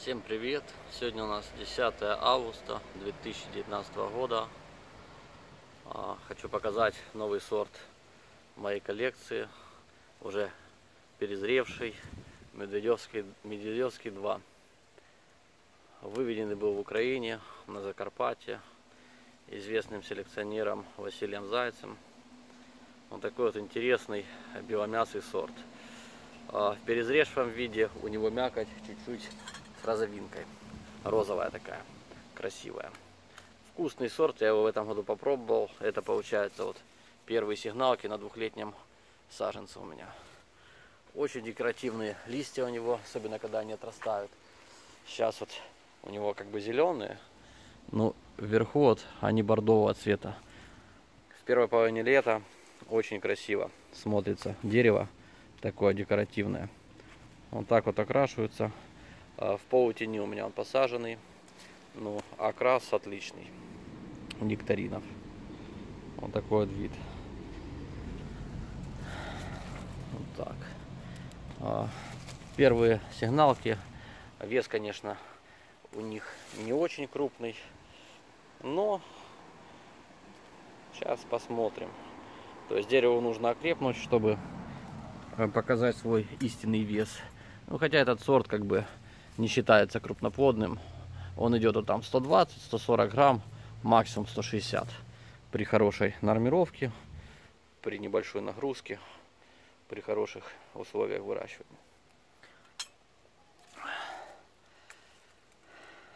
Всем привет! Сегодня у нас 10 августа 2019 года. А, Хочу показать новый сорт моей коллекции, уже перезревший Медведевский, Медведевский 2. Выведенный был в Украине, на Закарпатье, известным селекционером Василием Зайцем. Вот такой вот интересный беломясый сорт. А, В перезревшем виде у него мякоть чуть-чуть с розовинкой. Розовая такая, красивая. Вкусный сорт, я его в этом году попробовал. Это получается вот первые сигналки на двухлетнем саженце у меня. Очень декоративные листья у него, особенно когда они отрастают. Сейчас вот у него как бы зеленые, ну вверху вот они бордового цвета. В первой половине лета очень красиво смотрится дерево такое декоративное. Вот так вот окрашиваются. А, В полутени у меня он посаженный. Ну, окрас отличный. Нектаринов. Вот такой вот вид. Вот так. А, Первые сигналки. Вес, конечно, у них не очень крупный. Но сейчас посмотрим. То есть дереву нужно окрепнуть, чтобы э, показать свой истинный вес. Ну, хотя этот сорт как бы не считается крупноплодным. Он идет вот там 120-140 грамм, максимум 160 при хорошей нормировке, при небольшой нагрузке, при хороших условиях выращивания.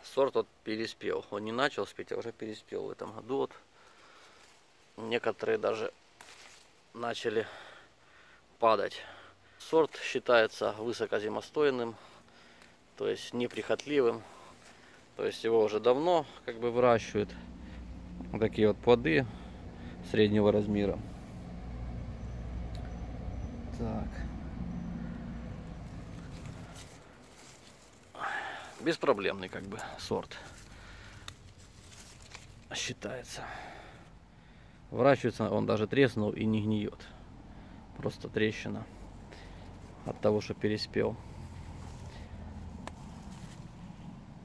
Сорт вот переспел. Он не начал спеть, а уже переспел в этом году. Вот. Некоторые даже начали падать. Сорт считается высокозимостойным, то есть неприхотливым. То есть его уже давно как бы выращивают. Вот такие вот плоды среднего размера. Так. Беспроблемный как бы сорт. Считается. Выращивается он даже треснул и не гниет. Просто трещина от того, что переспел.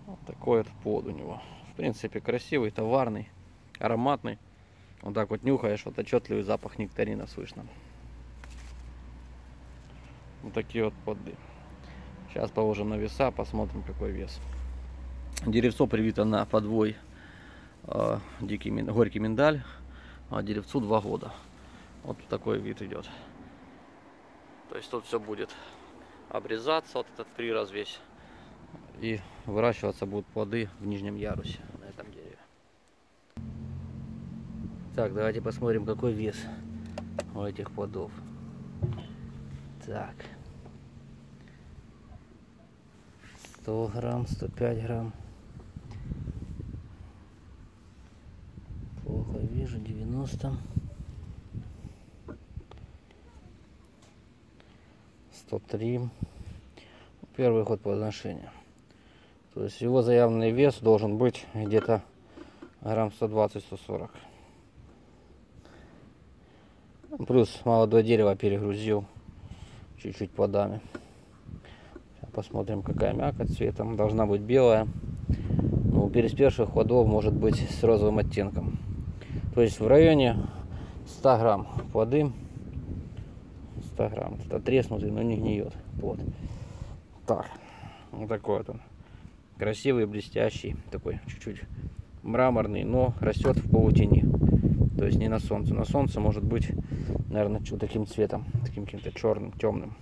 Вот такой вот плод у него. В принципе, красивый, товарный, ароматный. Вот так вот нюхаешь, вот отчетливый запах нектарина слышно. Вот такие вот плоды. Сейчас положим на веса, посмотрим какой вес. Деревцо привито на подвой э, дикий, горький миндаль. А деревцу 2 года. Вот такой вид идет. То есть тут все будет обрезаться, вот этот прираз весь. И выращиваться будут плоды в нижнем ярусе на этом дереве. Так, давайте посмотрим, какой вес у этих плодов. Так. 100 грамм, 105 грамм. Плохо вижу, 90. 103. Первый ход плодоношения. То есть его заявленный вес должен быть где-то грамм 120-140. Плюс молодое дерево перегрузил чуть-чуть плодами. Сейчас посмотрим, какая мякоть цветом. Должна быть белая. Но у переспевших плодов может быть с розовым оттенком. То есть в районе 100 грамм плоды. 100 грамм. Это треснутый, но не гниет плод. Так, вот такой вот он. Красивый, блестящий, такой чуть-чуть мраморный, но растет в полутени. То есть не на солнце. На солнце может быть, наверное, вот таким цветом, таким каким-то черным, темным.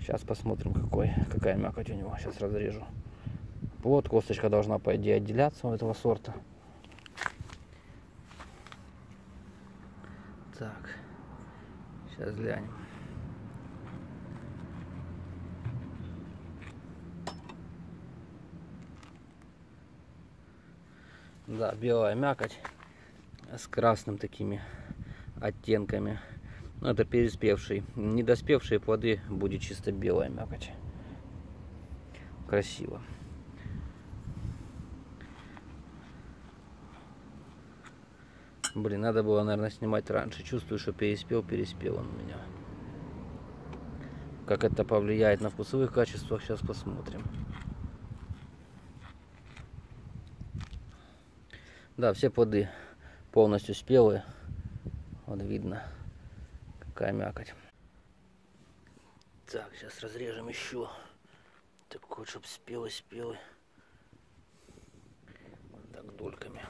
Сейчас посмотрим, какой, какая мякоть у него. Сейчас разрежу. Вот косточка должна, по идее, отделяться у этого сорта. Так, сейчас глянем. Да, белая мякоть с красным такими оттенками. Ну, это переспевший. Недоспевшие плоды будет чисто белая мякоть. Красиво. Блин, надо было, наверное, снимать раньше. Чувствую, что переспел, переспел он у меня. Как это повлияет на вкусовых качествах, сейчас посмотрим. Да, все плоды полностью спелые. Вот видно, какая мякоть. Так, сейчас разрежем еще. Такой, чтобы спелый-спелый. Так, дольками.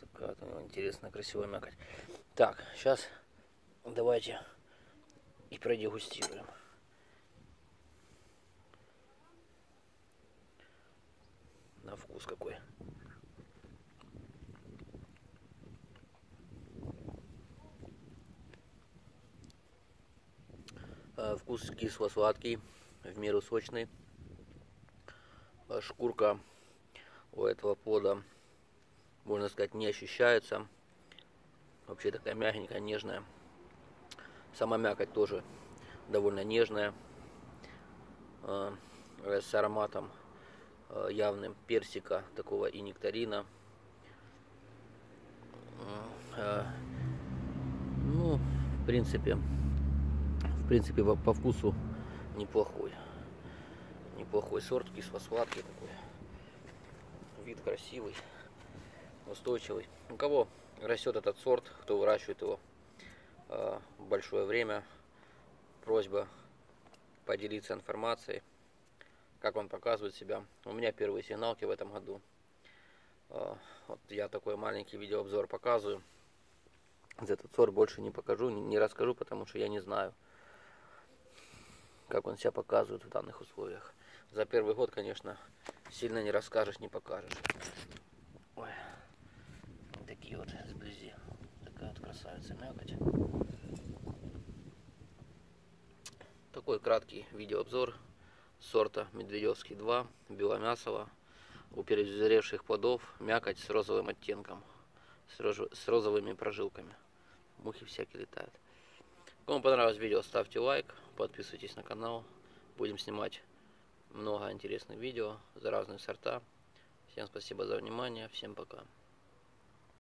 Такая вот у него интересная, красивая мякоть. Так, сейчас давайте и продегустируем. Вкус какой. Э, вкус кисло-сладкий, в меру сочный. Э, шкурка у этого плода, можно сказать, не ощущается. Вообще такая мягенькая, нежная. Сама мякоть тоже довольно нежная. Э, с ароматом явным персика такого и нектарина. Ну, в принципе, в принципе, по, по вкусу неплохой. Неплохой сорт, кисло-сладкий такой. Вид красивый, устойчивый. У кого растет этот сорт, кто выращивает его э, большое время, просьба поделиться информацией, как он показывает себя. У меня первые сигналки в этом году. Э, вот я такой маленький видеообзор показываю. Этот сорт больше не покажу, не, расскажу, потому что я не знаю как он себя показывает в данных условиях. За первый год, конечно, сильно не расскажешь, не покажешь. Ой, такие вот сблизи. Такая вот красавица мякоть. Такой краткий видеообзор сорта Медведевский 2 Беломясово. У перезревших плодов мякоть с розовым оттенком, с розовыми прожилками. Мухи всякие летают. Кому понравилось видео, ставьте лайк, подписывайтесь на канал. Будем снимать много интересных видео за разные сорта. Всем спасибо за внимание, всем пока.